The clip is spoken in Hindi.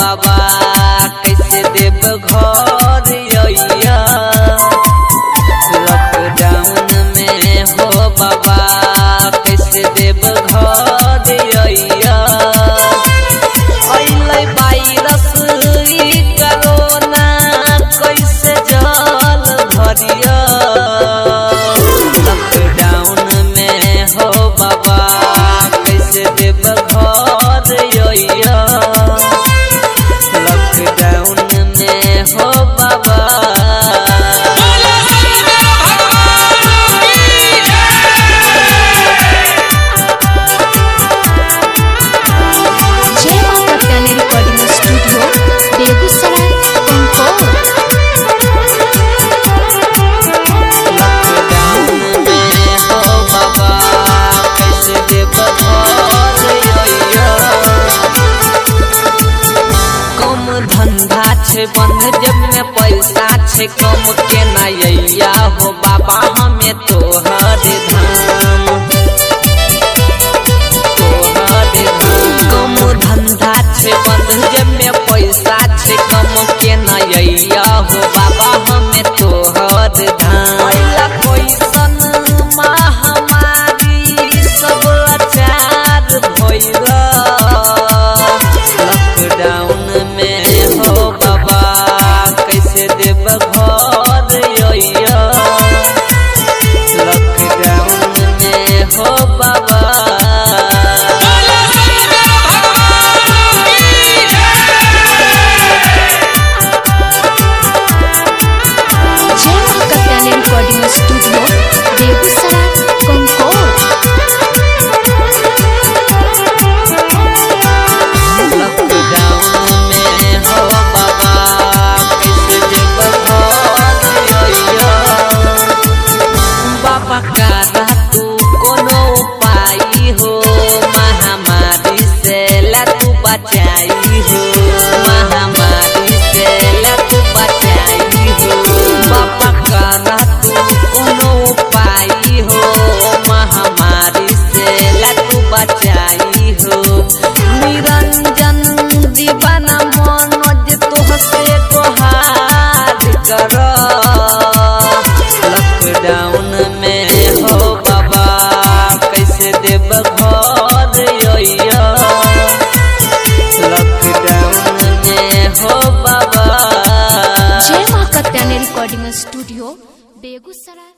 बाबा कैसे देव घर छे बंद जब में पैसा छे कम के नैया watch out. Recording studio Begusarai